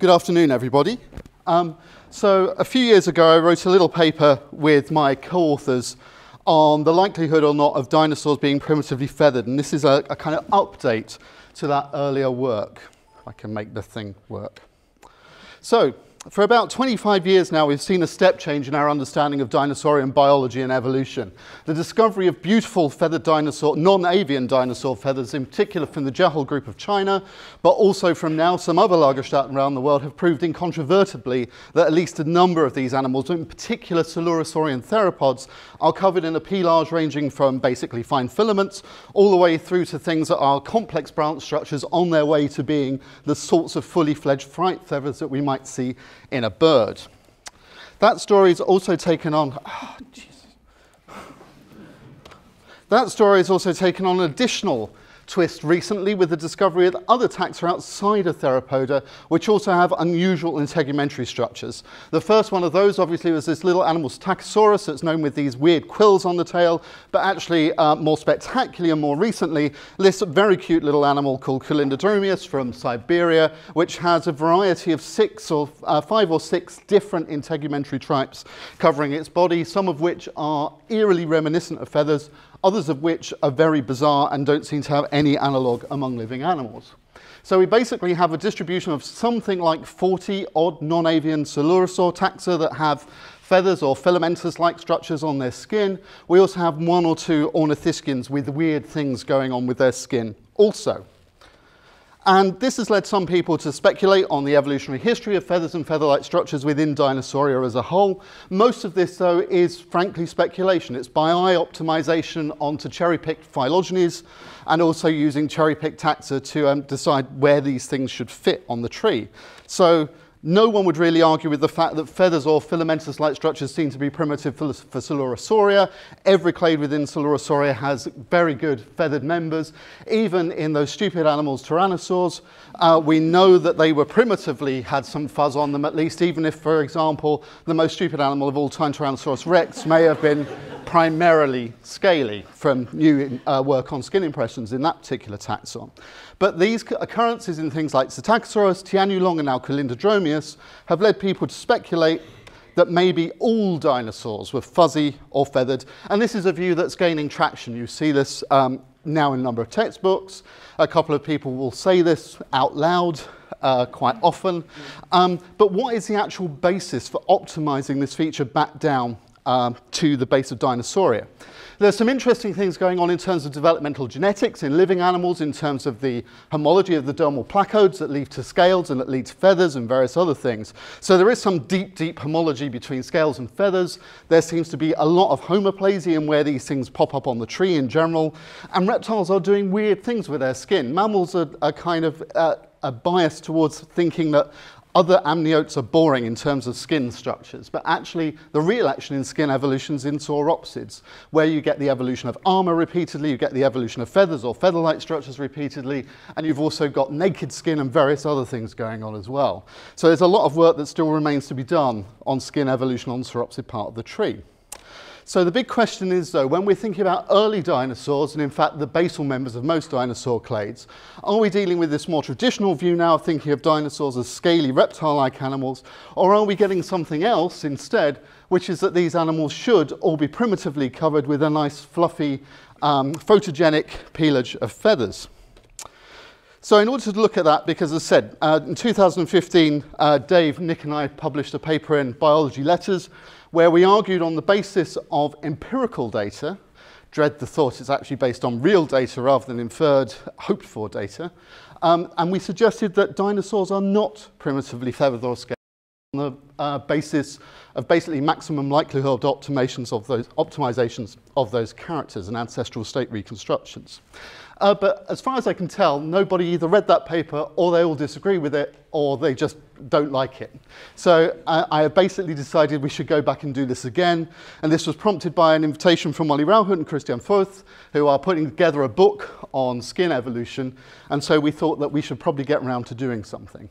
Good afternoon, everybody. Um, so, a few years ago, I wrote a little paper with my co authors on the likelihood or not of dinosaurs being primitively feathered, and this is a, a kind of update to that earlier work. I can make the thing work. So, for about 25 years now, we've seen a step change in our understanding of dinosaurian biology and evolution. The discovery of beautiful feathered dinosaur, non-avian dinosaur feathers, in particular from the Jehol group of China, but also from now some other Lagerstätten around the world have proved incontrovertibly that at least a number of these animals, in particular Coelurosaurian theropods, are covered in a pelage ranging from basically fine filaments all the way through to things that are complex branch structures on their way to being the sorts of fully fledged flight feathers that we might see in a bird. That story is also taken on. Oh, that story has also taken on additional twist recently with the discovery of other taxa outside of Theropoda, which also have unusual integumentary structures. The first one of those, obviously, was this little animal Psittacosaurus that's known with these weird quills on the tail, but actually, uh, more spectacularly and more recently, this very cute little animal called Kulindadromeus from Siberia, which has a variety of six or uh, five or six different integumentary tripes covering its body, some of which are eerily reminiscent of feathers, others of which are very bizarre and don't seem to have any analogue among living animals. So we basically have a distribution of something like 40 odd non-avian coelurosaur taxa that have feathers or filamentous-like structures on their skin. We also have one or two ornithischians with weird things going on with their skin also. And this has led some people to speculate on the evolutionary history of feathers and feather-like structures within Dinosauria as a whole. Most of this, though, is frankly speculation. It's by eye optimization onto cherry-picked phylogenies and also using cherry-picked taxa to um, decide where these things should fit on the tree. So no one would really argue with the fact that feathers or filamentous-like structures seem to be primitive for, for Coelurosauria. Every clade within Coelurosauria has very good feathered members. Even in those stupid animals, tyrannosaurs, uh, we know that they were primitively had some fuzz on them at least, even if, for example, the most stupid animal of all time, Tyrannosaurus rex, may have been primarily scaly from new uh, work on skin impressions in that particular taxon. But these occurrences in things like Psittacosaurus, Tianyulong, and now Kulindadromeus have led people to speculate that maybe all dinosaurs were fuzzy or feathered. And this is a view that's gaining traction. You see this um, now in a number of textbooks. A couple of people will say this out loud uh, quite often. Um, but what is the actual basis for optimizing this feature back down um, to the base of Dinosauria. There's some interesting things going on in terms of developmental genetics in living animals, in terms of the homology of the dermal placodes that lead to scales and that lead to feathers and various other things. So there is some deep, deep homology between scales and feathers. There seems to be a lot of homoplasia in where these things pop up on the tree in general. And reptiles are doing weird things with their skin. Mammals are, are kind of uh, a bias towards thinking that other amniotes are boring in terms of skin structures, but actually the real action in skin evolution is in sauropsids, where you get the evolution of armor repeatedly, you get the evolution of feathers or feather-like structures repeatedly, and you've also got naked skin and various other things going on as well. So there's a lot of work that still remains to be done on skin evolution on sauropsid part of the tree. So the big question is, though, when we're thinking about early dinosaurs, and in fact the basal members of most dinosaur clades, are we dealing with this more traditional view now of thinking of dinosaurs as scaly reptile-like animals, or are we getting something else instead, which is that these animals should all be primitively covered with a nice fluffy um, photogenic pelage of feathers? So in order to look at that, because as I said, uh, in 2015, uh, Dave, Nick and I published a paper in Biology Letters where we argued on the basis of empirical data, dread the thought it's actually based on real data rather than inferred, hoped for data, um, and we suggested that dinosaurs are not primitively feathered or scaled on the uh, basis of basically maximum likelihood optimizations of those, optimizations of those characters and ancestral state reconstructions. Uh, but as far as I can tell, nobody either read that paper or they all disagree with it or they just don't like it. So uh, I basically decided we should go back and do this again. And this was prompted by an invitation from Molly Rauhut and Christian Foth, who are putting together a book on skin evolution. And so we thought that we should probably get around to doing something.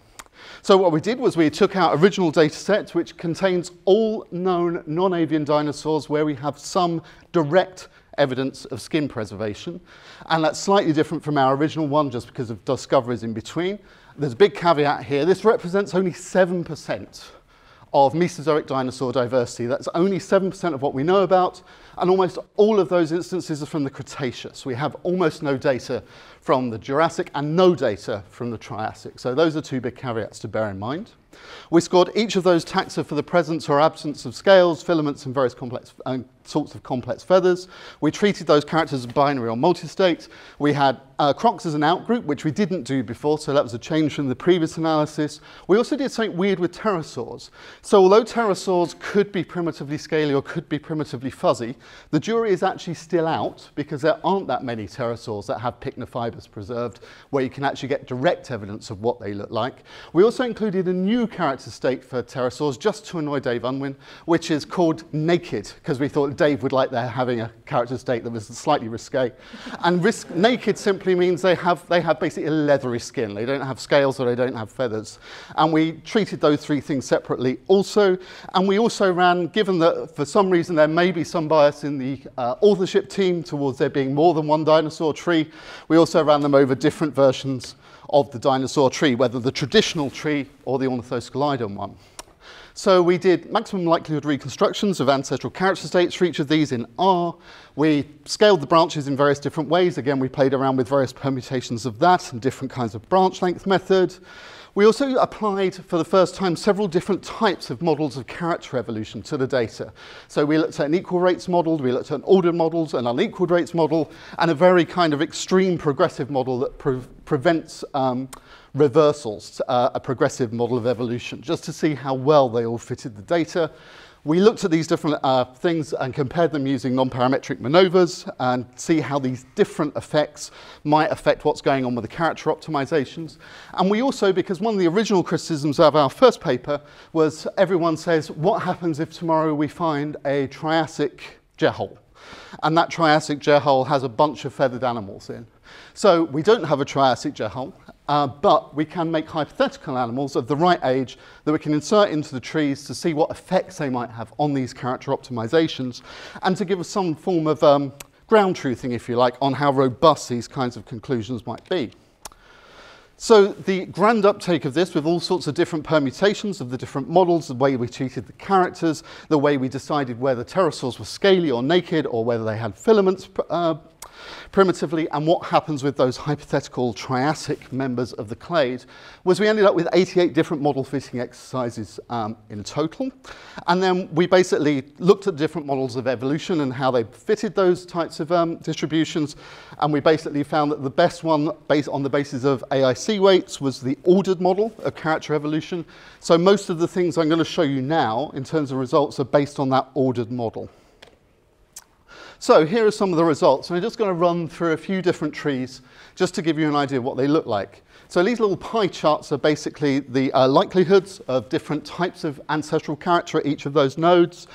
So what we did was we took our original data set, which contains all known non-avian dinosaurs where we have some direct evidence of skin preservation. And that's slightly different from our original one just because of discoveries in between. There's a big caveat here. This represents only 7% of Mesozoic dinosaur diversity. That's only 7% of what we know about, and almost all of those instances are from the Cretaceous. We have almost no data from the Jurassic and no data from the Triassic. So those are two big caveats to bear in mind. We scored each of those taxa for the presence or absence of scales, filaments, and various complex, sorts of complex feathers. We treated those characters as binary or multistate. We had uh, crocs as an outgroup, which we didn't do before, so that was a change from the previous analysis. We also did something weird with pterosaurs. So although pterosaurs could be primitively scaly or could be primitively fuzzy, the jury is actually still out because there aren't that many pterosaurs that have pycnofibers preserved where you can actually get direct evidence of what they look like. We also included a new character state for pterosaurs just to annoy Dave Unwin, which is called naked, because we thought Dave would like there having a character state that was slightly risque. and risk, naked simply means they have, they have basically a leathery skin. They don't have scales or they don't have feathers. And we treated those three things separately also. And we also ran, given that for some reason there may be some bias in the uh, authorship team towards there being more than one dinosaur tree, we also ran them over different versions of the dinosaur tree, whether the traditional tree or the Ornithoscelidan one. So we did maximum likelihood reconstructions of ancestral character states for each of these in R. We scaled the branches in various different ways. Again, we played around with various permutations of that and different kinds of branch length method. We also applied for the first time several different types of models of character evolution to the data. So we looked at an equal rates model, we looked at an ordered models, an unequal rates model, and a very kind of extreme progressive model that pre prevents um, reversals, uh, a progressive model of evolution, just to see how well they all fitted the data. We looked at these different uh, things and compared them using non-parametric MANOVAs and see how these different effects might affect what's going on with the character optimizations. And we also, because one of the original criticisms of our first paper was everyone says, what happens if tomorrow we find a Triassic Jehol? And that Triassic Jehol has a bunch of feathered animals in. So we don't have a Triassic Jehol, uh, but we can make hypothetical animals of the right age that we can insert into the trees to see what effects they might have on these character optimizations and to give us some form of um, ground truthing, if you like, on how robust these kinds of conclusions might be. So the grand uptake of this with all sorts of different permutations of the different models, the way we treated the characters, the way we decided whether pterosaurs were scaly or naked or whether they had filaments uh, primitively and what happens with those hypothetical Triassic members of the clade was we ended up with 88 different model fitting exercises um, in total. And then we basically looked at different models of evolution and how they fitted those types of um, distributions. And we basically found that the best one based on the basis of AIC weights was the ordered model of character evolution. So most of the things I'm going to show you now in terms of results are based on that ordered model. So here are some of the results. And I'm just going to run through a few different trees just to give you an idea of what they look like. So these little pie charts are basically the uh, likelihoods of different types of ancestral character at each of those nodes.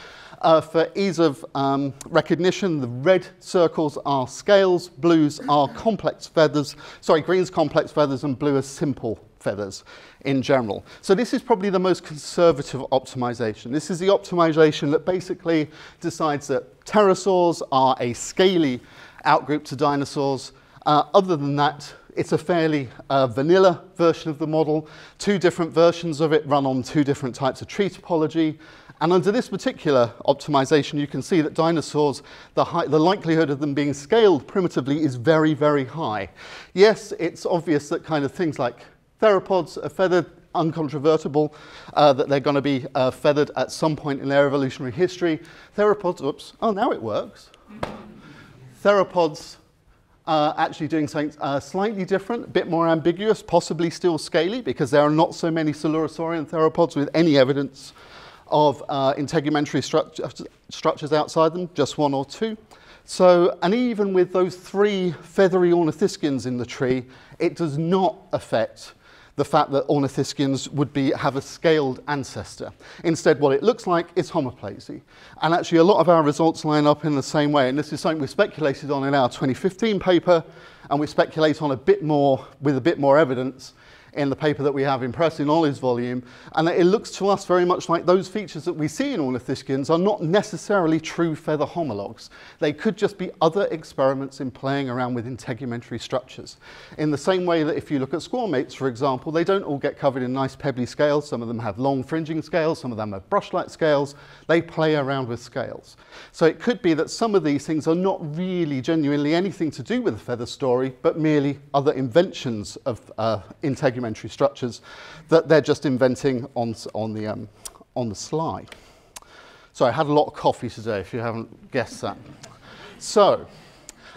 Uh, for ease of um, recognition, the red circles are scales, blues are complex feathers, sorry, green's complex feathers, and blue are simple feathers in general. So this is probably the most conservative optimization. This is the optimization that basically decides that pterosaurs are a scaly outgroup to dinosaurs. Uh, other than that, it's a fairly uh, vanilla version of the model. Two different versions of it run on two different types of tree topology. And under this particular optimization, you can see that dinosaurs, the, high, the, likelihood of them being scaled primitively is very, very high. Yes, it's obvious that kind of things like Theropods are feathered, uncontrovertible, uh, that they're going to be uh, feathered at some point in their evolutionary history. Theropods, oops, oh, now it works. Theropods are actually doing something uh, slightly different, a bit more ambiguous, possibly still scaly, because there are not so many Coelurosaurian theropods with any evidence of uh, integumentary structure, structures outside them, just one or two. So, and even with those three feathery ornithischians in the tree, it does not affect the fact that ornithischians would be, have a scaled ancestor. Instead, what it looks like is homoplasy. And actually, a lot of our results line up in the same way. And this is something we speculated on in our 2015 paper, and we speculate on a bit more with a bit more evidence in the paper that we have in Press in Ollie's volume, and it looks to us very much like those features that we see in ornithischians are not necessarily true feather homologs. They could just be other experiments in playing around with integumentary structures. In the same way that if you look at squamates, for example, they don't all get covered in nice pebbly scales. Some of them have long fringing scales, some of them have brush-like scales. They play around with scales. So it could be that some of these things are not really genuinely anything to do with the feather story, but merely other inventions of uh, integumentary structures that they're just inventing on, on, the, um, on the sly. So I had a lot of coffee today, if you haven't guessed that. So,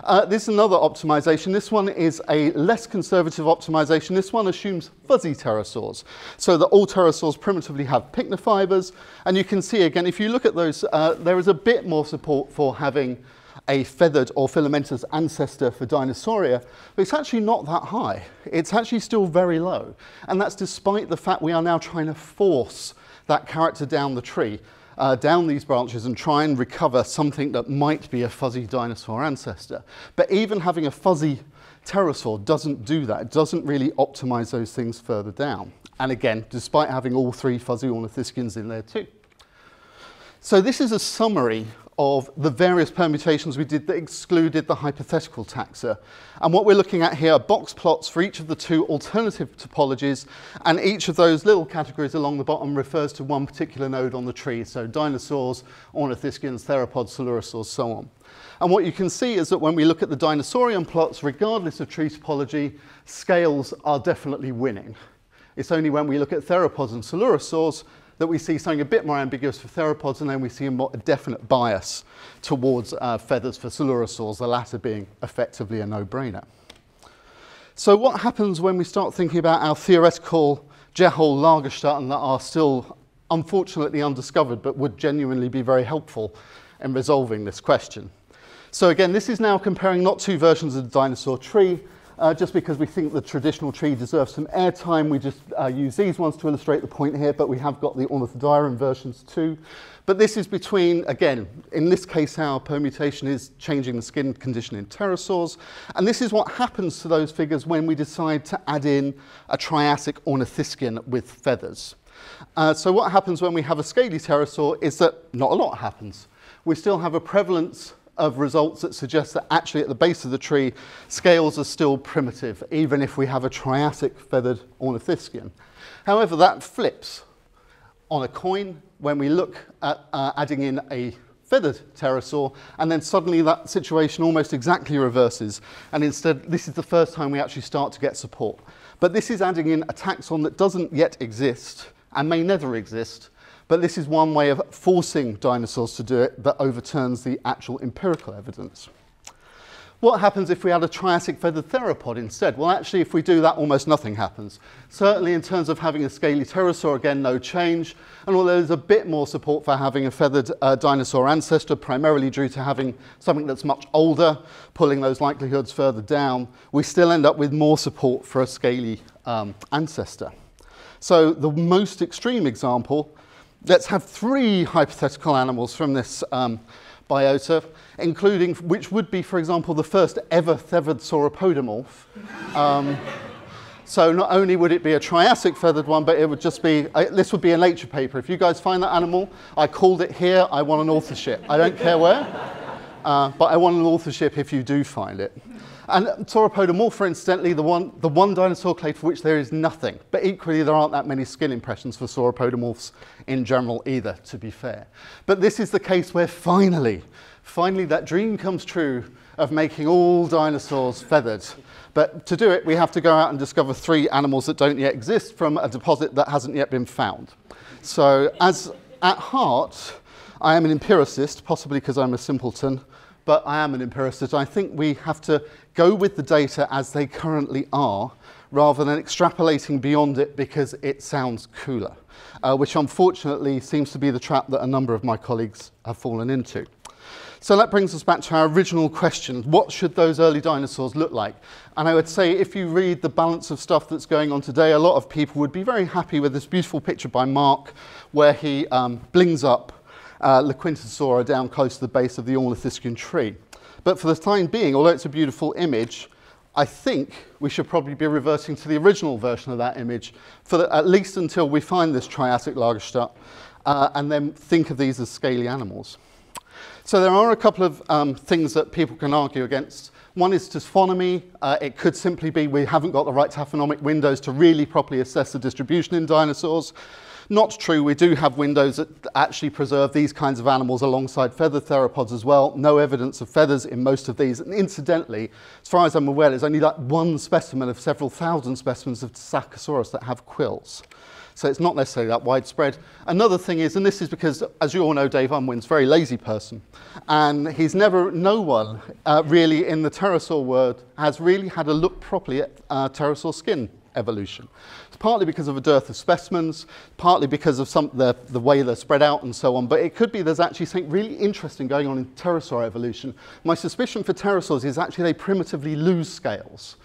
uh, this is another optimization. This one is a less conservative optimization. This one assumes fuzzy pterosaurs. So that all pterosaurs primitively have pycnofibers. And you can see again, if you look at those, uh, there is a bit more support for having a feathered or filamentous ancestor for Dinosauria, but it's actually not that high. It's actually still very low. And that's despite the fact we are now trying to force that character down the tree, uh, down these branches and try and recover something that might be a fuzzy dinosaur ancestor. But even having a fuzzy pterosaur doesn't do that. It doesn't really optimize those things further down. And again, despite having all three fuzzy ornithischians in there too. So this is a summary of the various permutations we did that excluded the hypothetical taxa. And what we're looking at here are box plots for each of the two alternative topologies, and each of those little categories along the bottom refers to one particular node on the tree, so dinosaurs, ornithischians, theropods, coelurosaurs, so on. And what you can see is that when we look at the dinosaurian plots, regardless of tree topology, scales are definitely winning. It's only when we look at theropods and coelurosaurs that we see something a bit more ambiguous for theropods, and then we see a more definite bias towards uh, feathers for coelurosaurs, the latter being effectively a no-brainer. So what happens when we start thinking about our theoretical Jehol Lagerstätten that are still unfortunately undiscovered but would genuinely be very helpful in resolving this question? So again, this is now comparing not two versions of the dinosaur tree, uh, just because we think the traditional tree deserves some airtime, we just uh, use these ones to illustrate the point here, but we have got the ornithodira versions too. But this is between, again, in this case our permutation is changing the skin condition in pterosaurs, and this is what happens to those figures when we decide to add in a Triassic ornithischian with feathers. Uh, so what happens when we have a scaly pterosaur is that not a lot happens. We still have a prevalence of results that suggest that actually at the base of the tree, scales are still primitive, even if we have a Triassic feathered ornithischian. However, that flips on a coin when we look at uh, adding in a feathered pterosaur, and then suddenly that situation almost exactly reverses. And instead, this is the first time we actually start to get support. But this is adding in a taxon that doesn't yet exist and may never exist, but this is one way of forcing dinosaurs to do it that overturns the actual empirical evidence. What happens if we add a Triassic feathered theropod instead? Well, actually, if we do that, almost nothing happens. Certainly in terms of having a scaly pterosaur, again, no change. And although there's a bit more support for having a feathered uh, dinosaur ancestor, primarily due to having something that's much older, pulling those likelihoods further down, we still end up with more support for a scaly um, ancestor. So the most extreme example let's have three hypothetical animals from this um, biota, including which would be, for example, the first ever feathered sauropodomorph. Um, so not only would it be a Triassic feathered one, but it would just be, uh, this would be a nature paper. If you guys find that animal, I called it here, I want an authorship. I don't care where, uh, but I want an authorship if you do find it. And Sauropodomorpha, incidentally, the one, the one dinosaur clade for which there is nothing. But equally, there aren't that many skin impressions for sauropodomorphs in general either, to be fair. But this is the case where finally, finally that dream comes true of making all dinosaurs feathered. But to do it, we have to go out and discover three animals that don't yet exist from a deposit that hasn't yet been found. So as at heart, I am an empiricist, possibly because I'm a simpleton, but I am an empiricist. I think we have to go with the data as they currently are rather than extrapolating beyond it because it sounds cooler, uh, which unfortunately seems to be the trap that a number of my colleagues have fallen into. So that brings us back to our original question. What should those early dinosaurs look like? And I would say if you read the balance of stuff that's going on today, a lot of people would be very happy with this beautiful picture by Mark where he um, blings up uh, Laquintasaura down close to the base of the Ornithischian tree. But for the time being, although it's a beautiful image, I think we should probably be reverting to the original version of that image for the, at least until we find this Triassic Lagerstätte uh, and then think of these as scaly animals. So there are a couple of um, things that people can argue against. One is taphonomy. Uh, it could simply be we haven't got the right taphonomic windows to really properly assess the distribution in dinosaurs. Not true, we do have windows that actually preserve these kinds of animals alongside feathered theropods as well. No evidence of feathers in most of these. And incidentally, as far as I'm aware, there's only like one specimen of several thousand specimens of Psittacosaurus that have quills. So it's not necessarily that widespread. Another thing is, and this is because, as you all know, Dave Unwin's a very lazy person. And he's never, no one uh, really in the pterosaur world has really had a look properly at uh, pterosaur skin evolution. It's partly because of a dearth of specimens, partly because of some, the, the way they're spread out and so on, but it could be there's actually something really interesting going on in pterosaur evolution. My suspicion for pterosaurs is actually they primitively lose scales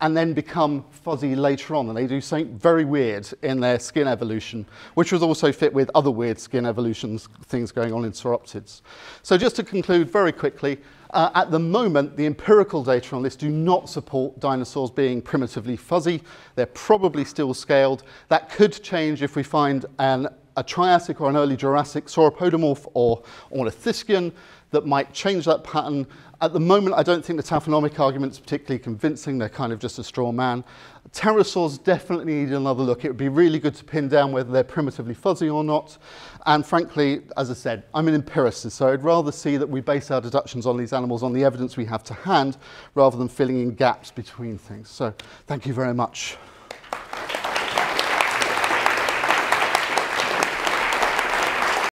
and then become fuzzy later on. And they do something very weird in their skin evolution, which was also fit with other weird skin evolutions, things going on in sauropsids. So just to conclude very quickly, uh, at the moment, the empirical data on this do not support dinosaurs being primitively fuzzy. They're probably still scaled. That could change if we find an, a Triassic or an early Jurassic sauropodomorph or ornithischian that might change that pattern. At the moment, I don't think the taphonomic argument is particularly convincing. They're kind of just a straw man. Pterosaurs definitely need another look. It would be really good to pin down whether they're primitively fuzzy or not. And frankly, as I said, I'm an empiricist, so I'd rather see that we base our deductions on these animals on the evidence we have to hand rather than filling in gaps between things. So thank you very much.